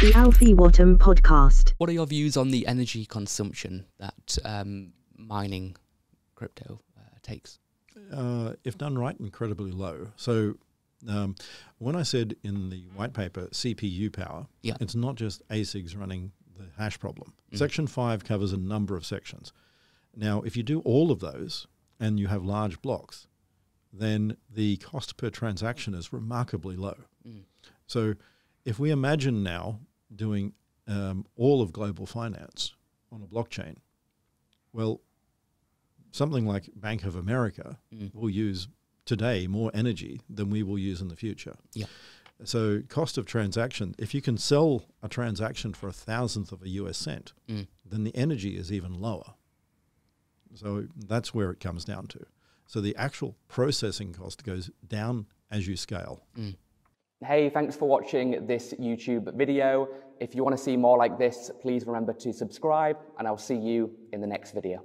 The Alfie Whattam Podcast. What are your views on the energy consumption that um, mining crypto uh, takes? Uh, if done right, incredibly low. So um, when I said in the white paper CPU power, Yeah. it's not just ASICs running the hash problem. Mm. Section 5 covers a number of sections. Now, if you do all of those and you have large blocks, then the cost per transaction is remarkably low. Mm. So if we imagine now doing um, all of global finance on a blockchain, well, something like Bank of America Mm. will use today more energy than we will use in the future. Yeah. So cost of transaction, if you can sell a transaction for a thousandth of a US cent, Mm. then the energy is even lower. So that's where it comes down to. So the actual processing cost goes down as you scale. Hey, thanks for watching this YouTube video. If you want to see more like this, please remember to subscribe and I'll see you in the next video.